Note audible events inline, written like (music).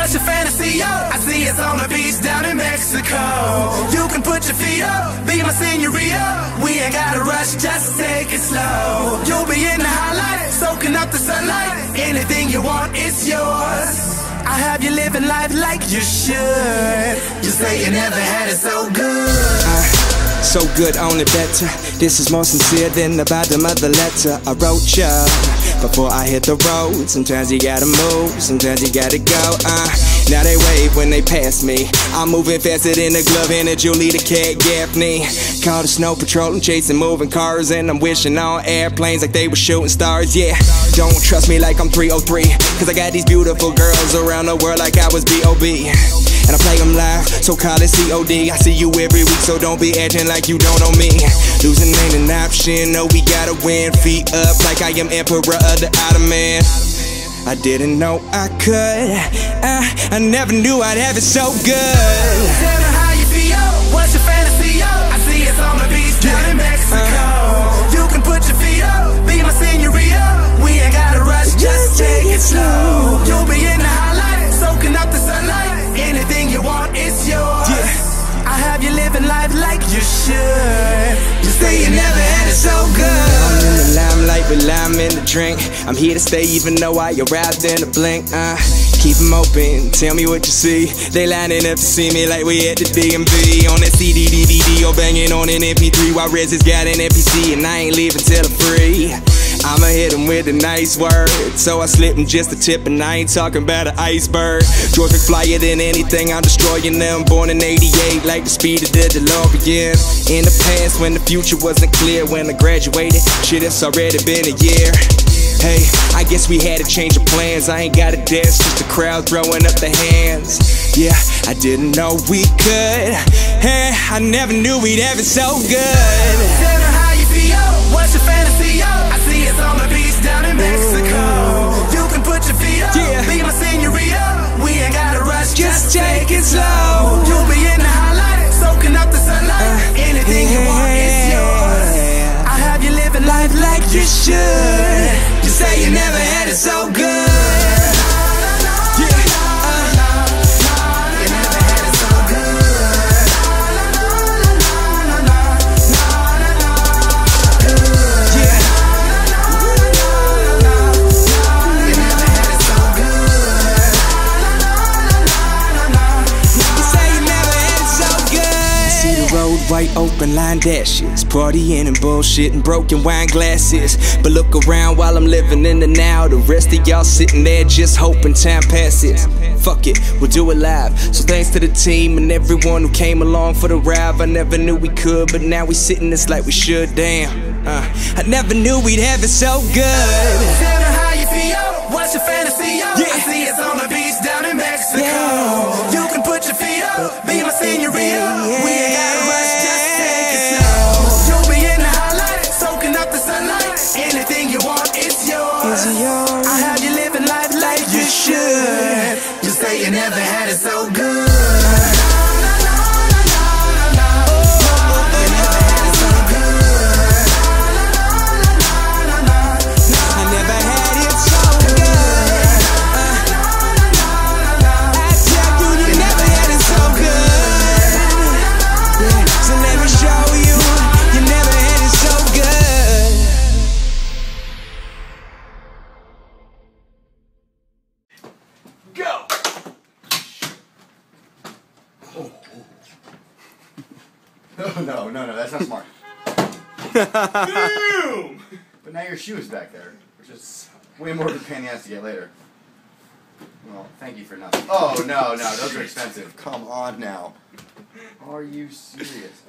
What's your fantasy, yo? I see it's on the beach down in Mexico. You can put your feet up, be my senorita. We ain't gotta rush, just take it slow. You'll be in the highlight, soaking up the sunlight. Anything you want, it's yours. I have you living life like you should. You say you never had it so good. Uh, so good, only better. This is more sincere than of the letter I wrote ya. Before I hit the road, sometimes you gotta move, sometimes you gotta go. Uh, now they wave when they pass me. I'm moving faster than the glove and a Julie the cat Gaffney. Call the snow patrol, I'm chasing moving cars and I'm wishing on airplanes like they were shooting stars. Yeah, don't trust me like I'm 3OH!3, cause I got these beautiful girls around the world like I was B.O.B. And I play them live, so call it COD. I see you every week, so don't be acting like you don't know me. Losing ain't an option, no, we gotta win. Feet up like I am emperor of the Ottoman. I didn't know I could, I, I never knew I'd have it so good. Tell me how you feel. What's your fantasy, yo? I see it's on the beach like you should. You say you never had it so good. I'm in the limelight with lime in the drink. I'm here to stay even though I arrived in a blink. Uh, keep 'em open, tell me what you see. They lining up to see me like we at the DMV. On that CD, DVD, or banging on an MP3 while Rez has got an MPC and I ain't leaving till I'm free. I'ma hit 'em with a nice word. So I slip 'em just a tip, and I ain't talking about an iceberg. George flyer than anything, I'm destroying them. Born in 88, like the speed of the DeLorean. In the past, when the future wasn't clear, when I graduated, shit, it's already been a year. Hey, I guess we had to change the plans. I ain't got to dance, just a crowd throwing up the hands. Yeah, I didn't know we could. Hey, I never knew we'd it so good. Take it slow. You'll be in the highlight, soaking up the sunlight. Uh, Anything you want is yours. I'll have you living life like you should. You say you never had it so good. Road wide open, line dashes, partying and bullshitting, broken wine glasses. But look around while I'm living in the now. The rest of y'all sitting there just hoping time passes. Fuck it, we'll do it live. So thanks to the team and everyone who came along for the ride. I never knew we could, but now we sitting this like we should. Damn, uh, I never knew we'd have it so good. Tell me how you feel. What's your fantasy, yo? Yeah. I see it's on the beach No, (laughs) no, no, no, that's not smart. Boom! (laughs) But now your shoe is back there, which is way more of a pain in the ass to get later. Well, thank you for nothing. Oh, no, no, those are expensive. Come on now. (laughs) Are you serious?